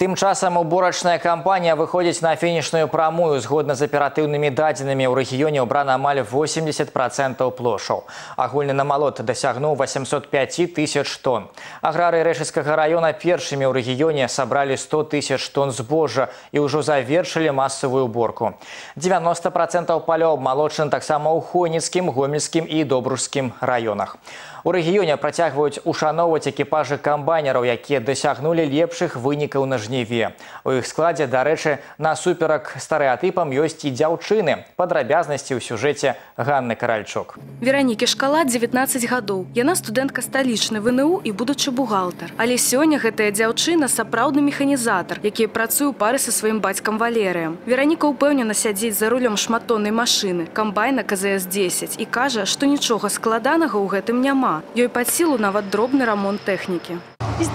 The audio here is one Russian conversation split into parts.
Тым часам уборачная кампанія выходзіць на фінішную прамую. Згодна з аператыўнымі дадзенымі ў рэгіёне ўбрана амаль 80% плошаў. Агульны намалот дасягнуў 805 тысяч тонн. Аграры рэшыцкага района першымі ў рэгіёне сабралі 100 тысяч тонн збожжа і ўжо завершылі масавую уборку. 90% палёў абмалочаны таксама ў хойніцкім, гомельскім і добружскім раёнах. У рэгіёне працягваюць ушаноўваць экіпажы камбайнераў, якія дасягнулі лепшых вынікаў на жніве. У іх складзе, дарэчы, насуперак стэрэатыпам ёсць і дзяўчыны. Падрабязнасці ў сюжэце Ганны Каральчук. Веранікі шкала 19 гадоў. Яна студэнтка сталічнай ВНУ і будучы бухгалтар. Але сёння гэтая дзяўчына сапраўдны механізатар, які працуе ў пары са сваім бацькам Валерыем. Вераніка ўпэўнена сядзець за рулём шматтоннай машыны, камбайна КЗС-10 і кажа, што нічога складанага ў гэтым няма. Ёй пад сілу нават дробны рамонт тэхнікі.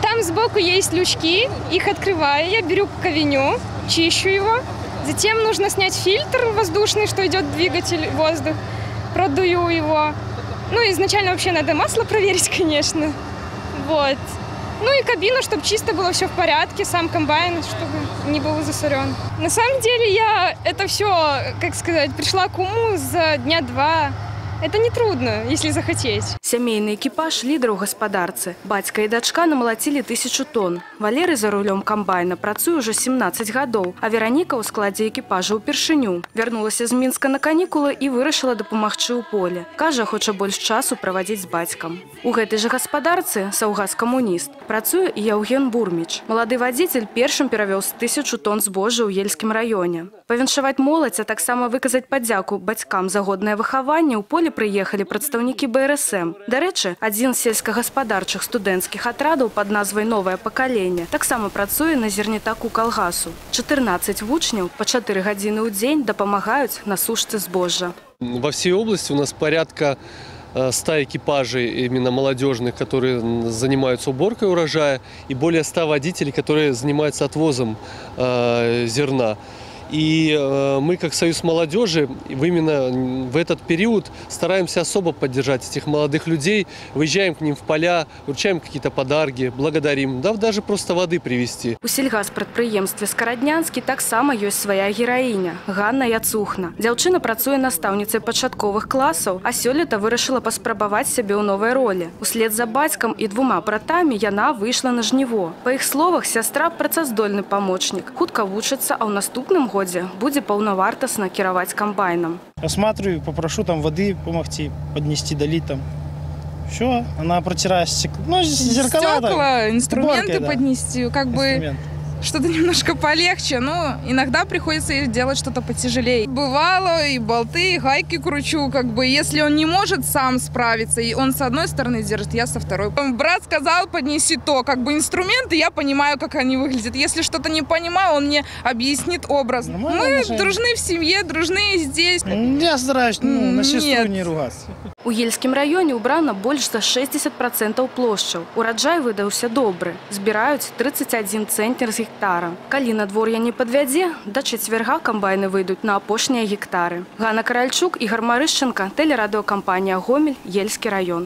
Там сбоку есть лючки, их открываю, я беру ковеню, чищу его. Затем нужно снять фильтр воздушный, что идет двигатель, воздух, продую его. Ну, изначально вообще надо масло проверить, конечно. Вот. Ну и кабину, чтобы чисто было все в порядке, сам комбайн, чтобы не был засорен. На самом деле я это все, как сказать, пришла к уму за дня два. Это не трудно, если захотеть. Сямейны экіпаж лідар у гаспадарцы. Бацька і дачка намалацілі тысячу тонн. Валеры за рулём камбайна працуе ўжо 17 гадоў, а Вераніка ў складзе экіпажа ўпершыню. Вярнулася з мінска на канікулы і вырашыла дапамагчы ў поле. Кажа, хоча больш часу правадзіць з бацькам. У гэтай жа гаспадарцы саўгас-камуніст працуе і Яўген Бурміч. Малады вадзіцель першым перавёз тысячу тонн збожжа ў ельскім раёне. Павіншаваць моладзь, а таксама выказаць падзяку бацькам за годнае выхаванне ў поле поле прыехалі прадстаўнікі БРСМ. Дарэчы, адзін з сельскагаспадарчых студэнцкіх атрадаў пад назвай новае пакаленне таксама працуе на зернетаку калгасу. 14 вучняў па 4 гадзіны ў дзень дапамагаюць на сушцы збожжа. Во всей области у нас порядка 100 экипажей именно молодежных, которые занимаются уборкой урожая, и более 100 водителей, которые занимаются отвозом э, зерна. И э, мы, как Союз молодежи, именно в этот период стараемся особо поддержать этих молодых людей. Выезжаем к ним в поля, вручаем какие-то подарки, благодарим, да даже просто воды привезти. У сельгаспрадпрыемстве Скараднянскі таксама ёсць свая гераіня Ганна Яцухна. Дзяўчына працуе настаўніцай пачатковых класаў, а сёлета вырашыла паспрабаваць сябе ў новай ролі. Услед за бацькам і двума братамі яна выйшла на жніво. Па іх словах сястра працаздольны памочнік. Хутка вучыцца, а ў наступным годзе будзе паўнавартасна кіраваць камбайнам. Осматриваю, попрошу там воды помогти, поднести, долить там. Все, она протирает стекло. Ну, зеркала. Стекла, инструменты Уборкой, да. поднести, как бы Инструмент что-то немножко полегче, но иногда приходится и делать что-то потяжелее. Бывало и болты, и гайки кручу, как бы, если он не может сам справиться, и он с одной стороны держит, я со второй. Брат сказал, поднеси то, как бы инструменты, я понимаю, как они выглядят. Если что-то не понимаю, он мне объяснит образ. Нормальное Мы отношение. дружны в семье, дружны здесь. М, Я стараюсь ну, на сестру Нет. не ругаться. У ельскім раёне ўбрана больш за 60% плошчаў. Ураджай выдаўся добры. Збіраюць 31 цэнтнер з гектара. Калі надвор'я не падвядзе, да чацвярга камбайны выйдуць на апошнія гектары. Ганна Каральчук і Гармарышчынка, тэлерадыокампанія Гомель, Ельскі раён.